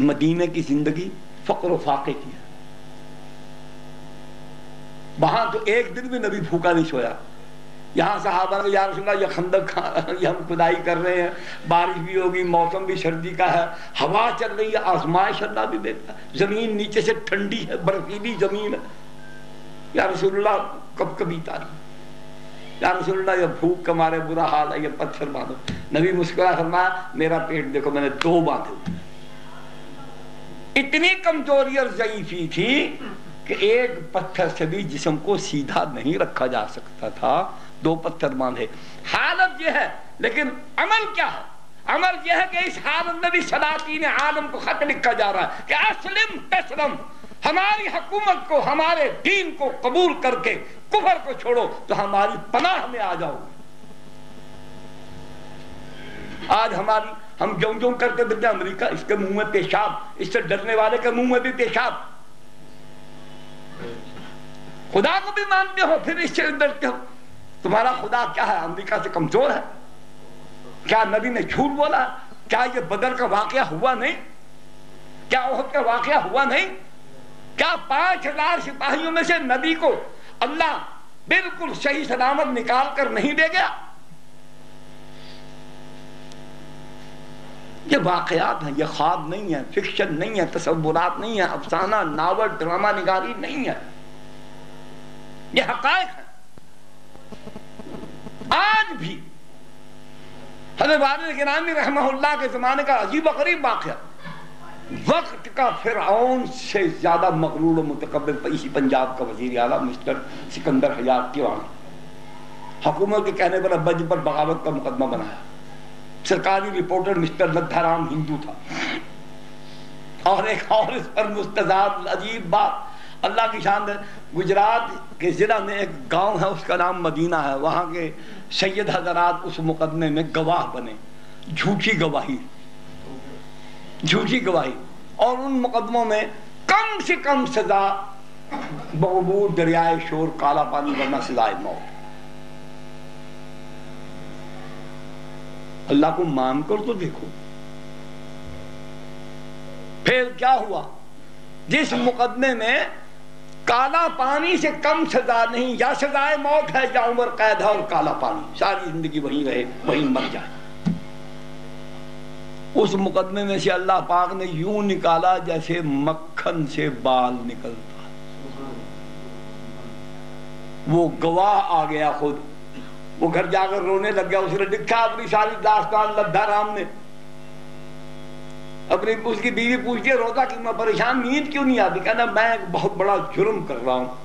मदीने की ज़िंदगी फकर फाके की है। वहाँ तो एक दिन भी नबी भूखा नहीं सोया। यहाँ साहबा ने यार सुना ये खंदक ये हम खुदाई कर रहे हैं। बारिश भी होगी, मौसम भी सर्दी का है, हवा चल रही है, आसमाश अल्लाह भी देता ज़मीन नीचे से ठंडी है, बर्फीली ज़मीन है। या रसुल्ला कब कभी तारी या रसुल्ला ये भूख का मारे बुरा हाल है, ये पत्थर बांधो नबी मुस्कुरा, फरमाया, मेरा पेट देखो, मैंने दो बांधे हुए इतनी कमज़ोरी और जयीफी थी कि एक पत्थर से भी जिसम को सीधा नहीं रखा जा सकता था। दो पत्थर बांधे। हालत यह है, लेकिन अमल क्या है? अमल यह है कि इस हालत में भी सलातीन आलम को खत लिखा जा रहा है कि असलम तस्लम हमारी हुकूमत को, हमारे दीन को कबूल करके कुफर को छोड़ो तो हमारी पनाह में आ जाओ आज हमारी हम जो जो करते फिरते अमेरिका, इसके मुँह में पेशाब, इससे डरने वाले के मुँह में भी पेशाब। खुदा को भी मानते हो, फिर इससे डरते हो। तुम्हारा खुदा क्या है? अमेरिका से कमज़ोर है। क्या नबी ने झूठ बोला? क्या ये बदर का वाकया हुआ नहीं? क्या ओहद का वाकया हुआ नहीं? क्या पाँच हज़ार सिपाहियों में से नबी को अल्लाह बिल्कुल सही सलामत निकाल कर नहीं दे गया? ये वाकयात है, ये ख्वाब नहीं है फिक्शन नहीं है, तस्वुरात नहीं है, अफसाना, नावल ड्रामा निगारी नहीं है। ये हकायक है। आज भी हज़रत गिरामी रहमल्ला के जमाने का अजीब गरीब वाक्य। वक्त का फिर से ज़्यादा मकरूर मुतकबिल इसी पंजाब का वज़ीर आला मिस्टर सिकंदर हज़ार तिवानी हुकूमत के कहने पर अब्बा जी पर बगावत का मुकदमा बनाया। सरकारी रिपोर्टर मिस्टर लद्दाराम हिंदू था। और एक और इस पर मुस्तजाब अजीब बात, अल्लाह की शान है, गुजरात के जिला में एक गाँव है, उसका नाम मदीना है। वहाँ के सैयद हजरात उस मुकदमे में गवाह बने। झूठी गवाही। झूठी गवाही। और उन मुकदमों में कम से कम सजा बबूर दरियाए शोर काला पानी वरना सजाए मौत। अल्लाह को मानकर तो देखो। फिर क्या हुआ? जिस मुकदमे में काला पानी से कम सजा नहीं, या सजाए मौत है, या उम्र कैद है, और काला पानी, सारी ज़िंदगी वहीं रहे, वहीं मर जाए। उस मुकदमे में से अल्लाह पाक ने यूँ निकाला जैसे मक्खन से बाल निकलता। वो गवाह आ गया खुद। वो घर जाकर रोने लग गया, उसने लिखा अपनी सारी दास्तान लद्दा राम ने। अपनी उसकी बीवी पूछती रोता कि मैं परेशान, नींद क्यों नहीं आती? कहना, मैं एक बहुत बड़ा जुर्म कर रहा हूँ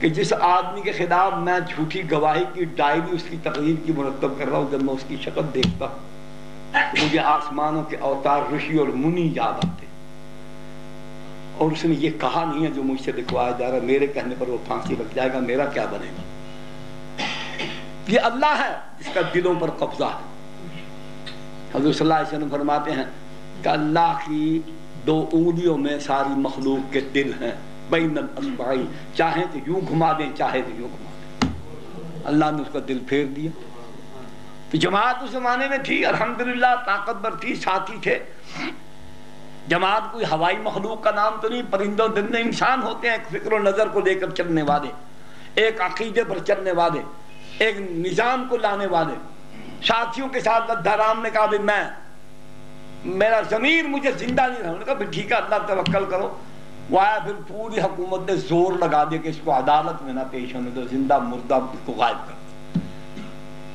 कि जिस आदमी के खिलाफ मैं झूठी गवाही की डायरी उसकी तकरीर की मुरतब कर रहा हूँ, जब मैं उसकी शक्ल देखता हूँ, मुझे आसमानों के अवतार ऋषि और मुनि याद आते और उसने ये कहा नहीं है जो मुझसे लिखवाया जा रहा मेरे कहने पर वो फांसी लग जाएगा, मेरा क्या बनेगा? ये अल्लाह है, जिसका दिलों पर कब्जा है। हजूर फरमाते हैं कि अल्लाह की दो उंगलियों में सारी मखलूक के दिल हैं बैन असबाई चाहे तो यूँ घुमा दें, चाहे तो यूँ घुमा दें। अल्लाह ने उसका दिल फेर दिया। तो जमात उस जमाने में थी, अल्हम्दुलिल्लाह ताकतवर थी, साथी थे। जमात कोई हवाई मखलूक का नाम तो नहीं, परिंदों दिन इंसान होते हैं, फ़िक्र नज़र को लेकर चलने वाले। एक अकीदे पर चलने वाले। एक निज़ाम को लाने वाले। साथियों के साथ लद्दाराम ने कहा मैं, मेरा जमीर मुझे ज़िंदा नहीं रहा कहा ठीक है, अल्लाह तवक्ल करो। वो आया, फिर पूरी हुकूमत ने ज़ोर लगा दिया कि इसको अदालत में ना पेश होने दो, ज़िंदा मुर्दा इसको गायब कर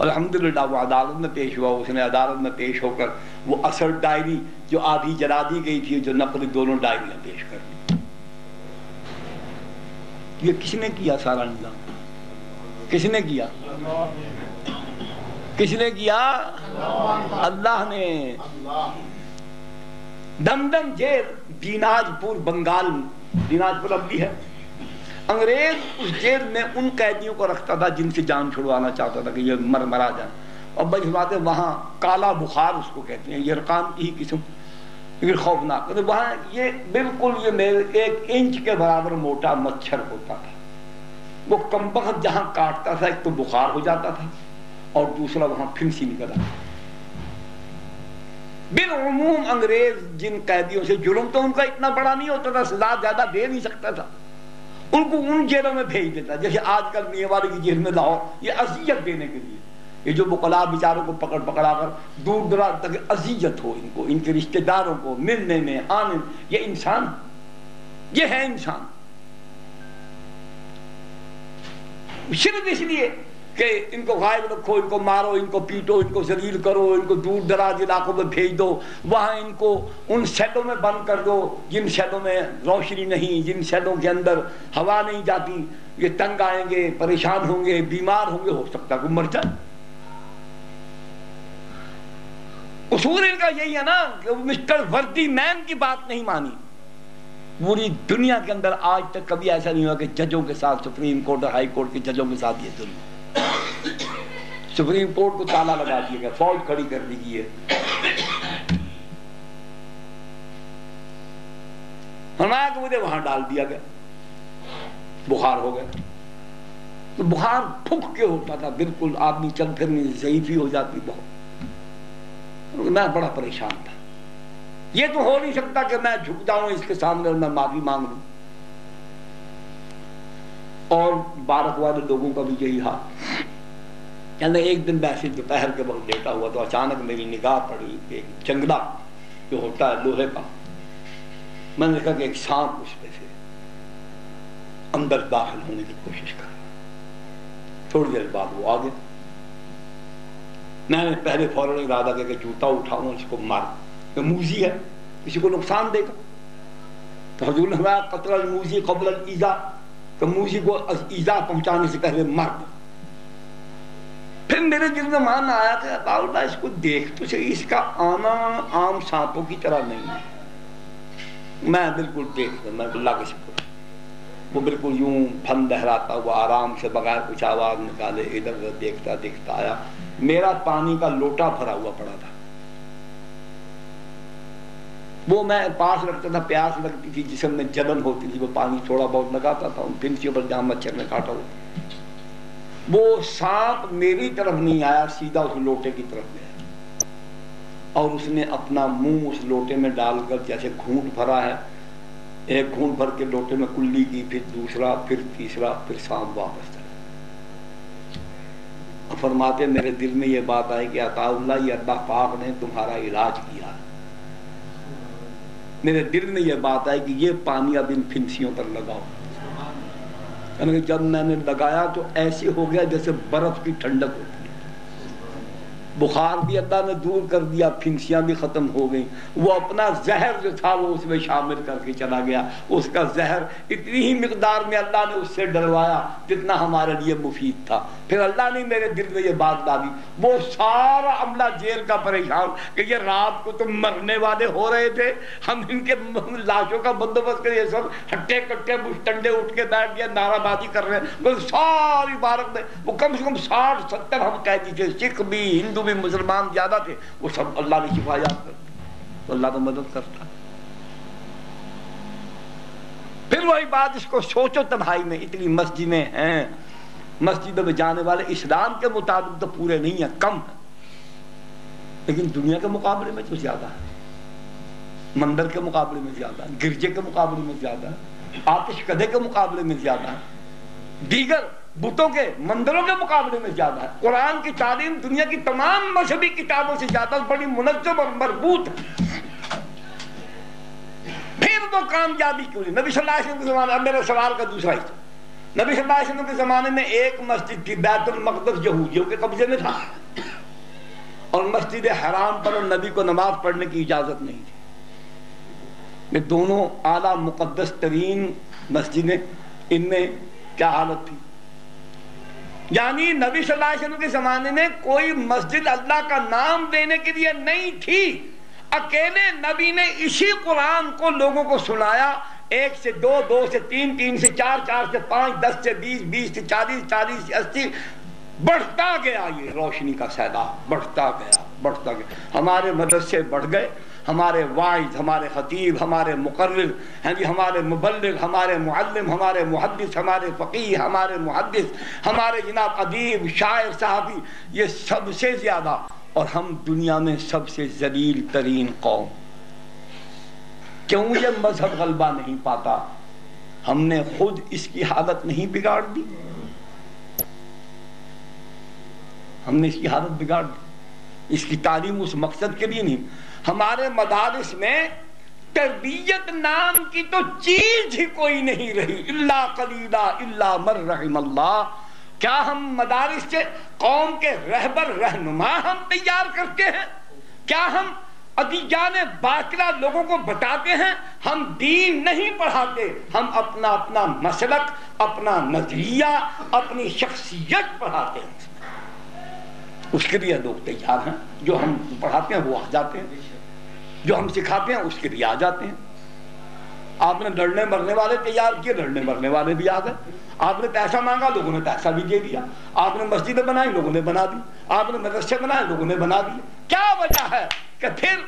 अलहमदिल्ला वो अदालत में पेश हुआ। उसने अदालत में पेश होकर वो असल डायरी जो आधी जला दी गई थी, जो नकली दोनों डायरियाँ पेश कर दी। ये किसने किया सारा निज़ाम? किसने किया? किसने किया? अल्लाह ने। दमदम जेल दीनाजपुर, बंगाल। दीनाजपुर अब भी है। अंग्रेज़ उस जेल में उन कैदियों को रखता था जिनसे जान छुड़वाना चाहता था कि ये मर, मरा जाए। और बस बात वहाँ काला बुखार उसको कहते हैं। ये रकाम की ही किस्म। फिर खौफनाक। तो वहाँ ये बिल्कुल ये मेरे एक इंच के बराबर मोटा मच्छर होता था। वो कम वक्त जहाँ काटता था, एक तो बुखार हो जाता था, और दूसरा वहाँ फिर सी निकल आता बिलूम अंग्रेज़ जिन कैदियों से जुल्म तो उनका इतना बड़ा नहीं होता था सजा ज़्यादा दे नहीं सकता था। उनको उन जेलों में भेज देता, जैसे आजकल मियावारी की जेल में लाओ ये अजियत देने के लिए। ये जो मुकला बिचारों को पकड़ पकड़ा कर, दूर दराज तक अजियत हो इनको, इनके रिश्तेदारों को, मिलने में, आने ये इंसान, ये है इंसान। सिर्फ़ इसलिए कि इनको गायब रखो, इनको मारो, इनको पीटो, इनको जलील करो, इनको दूर दराज इलाकों में भेज दो। वहाँ इनको उन शैलों में बंद कर दो, जिन शैलों में रोशनी नहीं, जिन शैलों के अंदर हवा नहीं जाती। ये तंग आएँगे, परेशान होंगे, बीमार होंगे, हो सकता है मर जाए। उसूल इनका यही है ना कि मिस्टर वर्दी मैन की बात नहीं मानी। पूरी दुनिया के अंदर आज तक कभी ऐसा नहीं हुआ कि जजों के साथ, सुप्रीम कोर्ट और हाई कोर्ट के जजों के साथ ये जुल्म सुप्रीम कोर्ट को ताला लगा दिया गया, फौज खड़ी कर दी गई है। फरमाया कि मुझे वहाँ डाल दिया गया। बुखार हो गया। तो बुखार फुक के होता था बिल्कुल आदमी चल फिरने जयीफी हो जाती बहुत। मैं बड़ा परेशान था। ये तो हो नहीं सकता कि मैं झुक जाऊँ, इसके सामने और मैं माफ़ी मांग लू। और बारक वाले लोगों का भी यही हाल। कहते एक दिन वैसे दोपहर के वक्त लेटा हुआ तो अचानक मेरी निगाह पड़ी एक जंगला जो होता है लोहे का। मैंने देखा कि एक सांप उसमें से अंदर दाखिल होने की कोशिश कर थोड़ी देर बाद वो आ गया। मैंने पहले फ़ौरन इरादा करके जूता उठाऊं, उसको मार। तो मूजी है। किसी को नुकसान देगा। तो हजूर ने कतल मूजी कबल ईजा। तो मूजी को ईजा पहुँचाने से पहले मर फिर मेरे दिल में मान आया कि अताउल्ला इसको देख तो सही, इसका आना आम सांपों की तरह नहीं है। मैं बिल्कुल देख मैं अल्लाह के वो बिल्कुल यूँ फन लहराता हुआ, आराम से बगैर कुछ आवाज़ निकाले इधर उधर देखता देखता आया। मेरा पानी का लोटा भरा हुआ पड़ा था। वो मैं पास रखता था, प्यास लगती थी जिसम में जलन होती थी, वो पानी थोड़ा बहुत लगाता था उन फिंसियों पर जहाँ मच्छर ने काटा हुआ। वो सांप मेरी तरफ़ नहीं आया, सीधा उस लोटे की तरफ़ गया। और उसने अपना मुँह उस लोटे में डालकर जैसे घूट भरा है, एक घूट भर के लोटे में कुल्ली की, फिर दूसरा, फिर तीसरा, फिर सांप वापस चला। फरमाते, मेरे दिल में ये बात आई कि अताउल्ला अल्लाह पाक ने तुम्हारा इलाज किया। मेरे दिल में यह बात आई कि ये पानी अब इन फिंसियों पर लगाओ। जब मैंने लगाया तो ऐसे हो गया जैसे बर्फ़ की ठंडक होती। बुखार भी अल्लाह ने दूर कर दिया, फिंसियाँ भी खत्म हो गई। वो अपना जहर जो था, वो उसमें शामिल करके चला गया। उसका जहर इतनी ही मकदार में अल्लाह ने उससे डरवाया जितना हमारे लिए मुफीद था। फिर अल्लाह ने मेरे दिल में ये बात डाली। वो सारा अमला जेल का परेशान कि ये रात को तुम मरने वाले हो रहे थे। हम इनके लाशों का बंदोबस्त कर सब हट्टे कट्टे मुस्टंडे उठ के बैठ गया नाराबाजी कर रहे हैं। सारी भारत में, वो कम से कम साठ, सत्तर हम कहती थे सिख भी, हिंदू भी मुसलमान ज़्यादा थे, वो सब अल्लाह ने हिफाजत कर तो अल्लाह तो मदद करता फिर वही बात इसको सोचो तबाही में, इतनी मस्जिदें हैं। मस्जिदों में जाने वाले इस्लाम के मुताबिक तो पूरे नहीं है, कम है। लेकिन दुनिया के मुकाबले में तो ज़्यादा है। मंदिर के मुकाबले में ज़्यादा गिरजे के मुकाबले में ज़्यादा आतिश कदे के मुकाबले में ज़्यादा दीगर बुतों के, मंदिरों के मुकाबले में ज़्यादा है। कुरान की तालीम दुनिया की तमाम मजहबी किताबों से ज़्यादा बड़ी मुनजम और मरबूत है। फिर तो कामयाबी क्यों नहीं? नबी सल्लल्लाहु अलैहि वसल्लम के जमाने मेरे सवाल का दूसरा हिस्सा। नबी सल्लल्लाहु अलैहि वसल्लम के जमाने में एक मस्जिद थी, बैतुल मकदस यहूदियों के कब्जे में था। और मस्जिद हराम पर नबी को नमाज़ पढ़ने की इजाज़त नहीं थी। ये दोनों आला मुकद्दस तरीन मस्जिदें, इनमें क्या हालत थी? यानी नबी सल्लल्लाहु के जमाने में कोई मस्जिद अल्लाह का नाम देने के लिए नहीं थी। अकेले नबी ने इसी कुरान को लोगों को सुनाया। एक से दो दो से तीन तीन से चार चार से पाँच, दस से बीस बीस से चालीस चालीस से अस्सी। बढ़ता गया ये रोशनी का सैलाब बढ़ता गया। बढ़ता गया। हमारे मदरसे बढ़ गए, हमारे वाइज, हमारे खतीब, हमारे मुकर्र हैं जी, हमारे मुबल्लिग, हमारे मुअल्लिम, हमारे मुहद्दिस, हमारे फ़कीह, हमारे मुहद्दिस, हमारे जनाब अदीब, शायर, साहबी, ये सबसे ज़्यादा और हम दुनिया में सबसे जलील तरीन कौम। क्यों ये मज़हब गलबा नहीं पाता? हमने खुद इसकी हालत नहीं बिगाड़ दी। हमने इसकी हालत बिगाड़ दी। इसकी तालीम उस मकसद के लिए नहीं। हमारे मदारस में तरबियत नाम की तो चीज़ ही कोई नहीं रही। इल्ला कलीला, इल्ला मर रहमल्ला क्या हम मदारिस से कौम के रहबर, रहनुमा हम तैयार करते हैं? क्या हम अदीजान बातला लोगों को बताते हैं? हम दीन नहीं पढ़ाते। हम अपना अपना मसलक, अपना नज़रिया, अपनी शख्सियत पढ़ाते हैं। उसके लिए लोग तैयार हैं। जो हम पढ़ाते हैं, वो आ जाते हैं। जो हम सिखाते हैं, उसके लिए आ जाते हैं। आपने लड़ने मरने वाले तैयार किए, लड़ने मरने वाले भी आ गए। आपने पैसा मांगा, लोगों ने पैसा भी दे दिया। आपने मस्जिदें बनाई, लोगों ने बना दी। आपने मदरसे बनाए, लोगों ने बना दिए। क्या वजह है कि फिर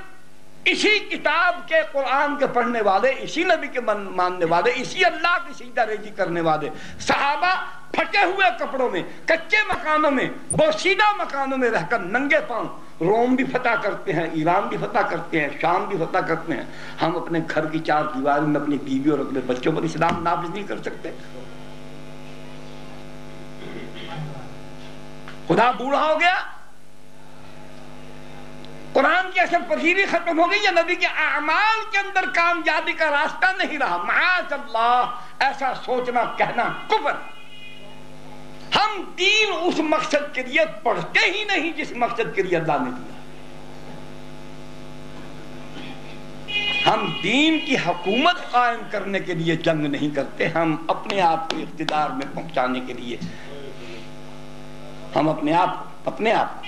इसी किताब के, कुरान के पढ़ने वाले, इसी नबी के मानने वाले, इसी अल्लाह की सीधा रेजी करने वाले सहाबा फटे हुए कपड़ों में, कच्चे मकानों में बोशीदा मकानों में रहकर नंगे पाँव रोम भी फतह करते हैं, ईरान भी फतह करते हैं, शाम भी फतह करते हैं। हम अपने घर की चार दीवार में अपनी बीवी और अपने बच्चों पर इस्लाम नाफिज नहीं कर सकते। खुदा बूढ़ा हो गया। कुरान की असर पसीरी खत्म हो गई या नबी के अमाल के अंदर कामयाबी का रास्ता नहीं रहा? महाज अल्लाह ऐसा सोचना, कहना कुबर। हम दीन उस मकसद के लिए पढ़ते ही नहीं जिस मकसद के लिए अल्लाह ने दिया। हम दीन की हकूमत कायम करने के लिए जंग नहीं करते, हम अपने आप को इकतदार में पहुँचाने के लिए। हम अपने आप अपने आप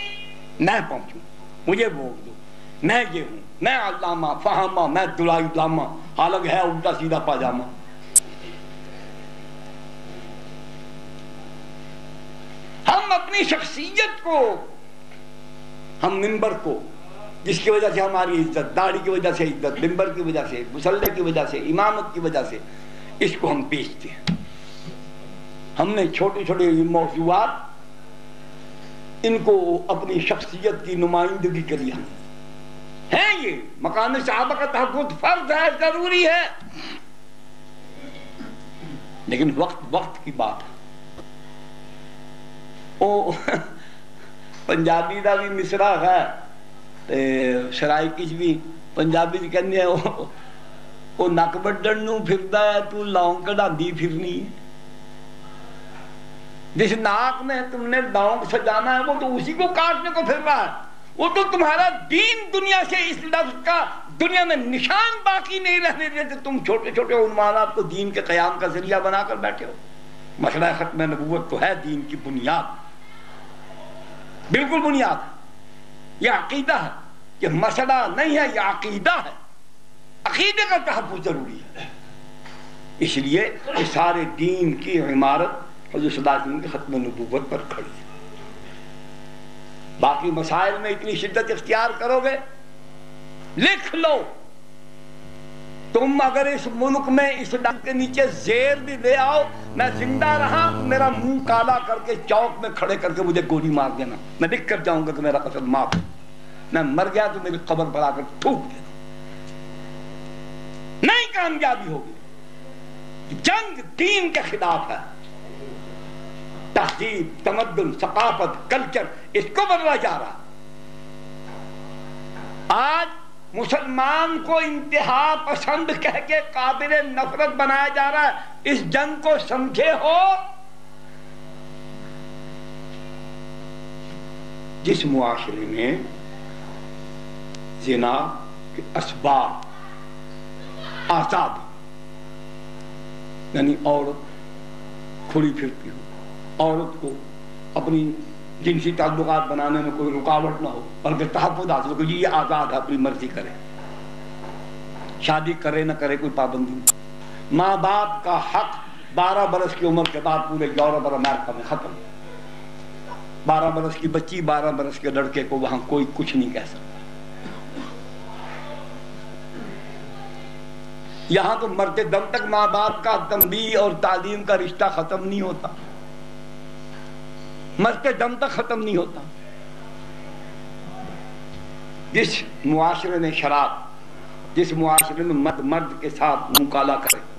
मैं पहुंचू, मुझे वोट दो, मैं ये हूँ, मैं अल्लामा, फहामा, मैं दुलाई लामा अलग है, उल्टा सीधा पाजामा। हम अपनी शख्सियत को, हम मिंबर को, जिसकी वजह से हमारी इज़्ज़त, दाढ़ी की वजह से इज़्ज़त, मिंबर की वजह से, मुसल्ले की वजह से, इमामत की वजह से, इसको हम बेचते हैं। हमने छोटे छोटे मौजूद इनको अपनी शख्सियत की नुमाइंदगी के लिए है ये। मकान साहब का तहफुज फ़र्ज़ है, ज़रूरी है। लेकिन वक्त वक्त की बात है। ਉਹ ਪੰਜਾਬੀ ਦਾ ਵੀ ਮਿਸਰਾ ਹੈ ਤੇ ਸਰਾਇਕੀ ਚ ਵੀ ਪੰਜਾਬੀ ਚ ਕਹਿੰਦੇ ਆ ਉਹ ਉਹ ਨੱਕ ਵੱਢਣ ਨੂੰ ਫਿਰਦਾ ਹੈ ਤੂੰ ਲੌਂਗ ਕਢਾਂਦੀ ਫਿਰਨੀ ਹੈ जिस नाक में तुमने लौंग सजाना है वो तो उसी को काटने को फिर रहा है वो तो तुम्हारा दीन दुनिया से इस लफ्ज का दुनिया में निशान बाकी नहीं रहने देते तुम छोटे छोटे उन्मान आपको दीन के कयाम का जरिया बनाकर बैठे हो मसला खत्म नबूत तो है दीन की बुनियाद बिल्कुल बुनियाद है। यह अकीदा है कि मसला नहीं है, यह अकीदा है। अकीदे का तहफ़ ज़रूरी है। इसलिए इस सारे दीन की इमारत हज़रत के खत्म नबूवत पर खड़ी है। बाकी मसाइल में इतनी शिद्दत इख्तियार करोगे, लिख लो। तुम अगर इस मुल्क में इस डंग के नीचे जेर भी ले आओ, मैं ज़िंदा रहा, मेरा मुँह काला करके, चौक में खड़े करके मुझे गोली मार देना। मैं लिख कर जाऊँगा कि मेरा कसल माफ़ मैं मर गया तो मेरी खबर आकर थूक देना नहीं कामयाबी होगी। जंग दीन के खिलाफ है। तहजीब, तमद्दुन, सकाफत, कल्चर, इसको बदला जा रहा। आज मुसलमान को इंतहा पसंद कह के काबिल नफरत बनाया जा रहा है। इस जंग को समझे हो। जिस मुआरे में जिना के असबाब आज़ाद यानी औरत खुली फिरती हो, औरत को अपनी जिनसी ताल्लुकात बनाने में कोई रुकावट ना हो, बल्कि तहफुद हासिल हो ये आज़ाद है, अपनी मर्ज़ी करे। शादी करे ना करे कोई पाबंदी माँ बाप का हक बारह बरस की उम्र के बाद पूरे यूरोप और अमेरिका में खत्म। बारह बरस की बच्ची, बारह बरस के लड़के को वहाँ कोई कुछ नहीं कह सकता। यहाँ तो मरते दम तक माँ बाप का तंबी और तालीम का रिश्ता खत्म नहीं होता। मरते दम तक खत्म नहीं होता। जिस मुआरे में शराब, जिस मुआरे में मत मर्द के साथ मुकाला करे